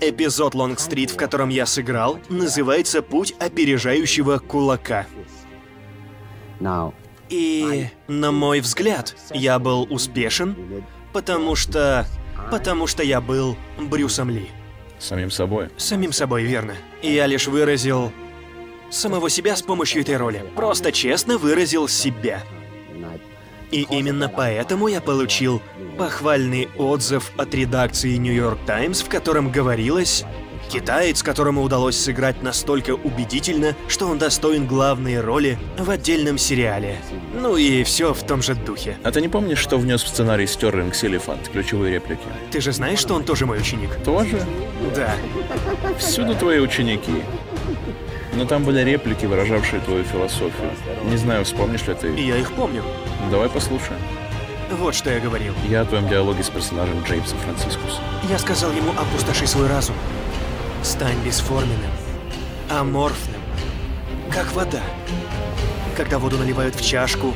Эпизод Лонг-стрит, в котором я сыграл, называется «Путь опережающего кулака». И, на мой взгляд, я был успешен, потому что... потому что я был Брюсом Ли. Самим собой. Самим собой, верно. Я лишь выразил самого себя с помощью этой роли. Просто честно выразил себя. И именно поэтому я получил похвальный отзыв от редакции New York Times, в котором говорилось Китаец, которому удалось сыграть настолько убедительно, что он достоин главной роли в отдельном сериале. Ну и все в том же духе. А ты не помнишь, что внес в сценарий Стерлинг Селифант, ключевые реплики? Ты же знаешь, что он тоже мой ученик? Тоже? Да. Всюду твои ученики. Но там были реплики, выражавшие твою философию. Не знаю, вспомнишь ли ты. Я их помню. Давай послушаем. Вот что я говорил. Я о твоем диалоге с персонажем Джеймса Францискуса. Я сказал ему опустоши свой разум. Стань бесформенным, аморфным, как вода. Когда воду наливают в чашку,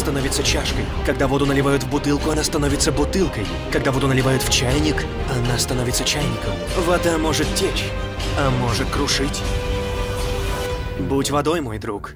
становится чашкой. Когда воду наливают в бутылку, она становится бутылкой. Когда воду наливают в чайник, она становится чайником. Вода может течь, а может крушить. Будь водой, мой друг.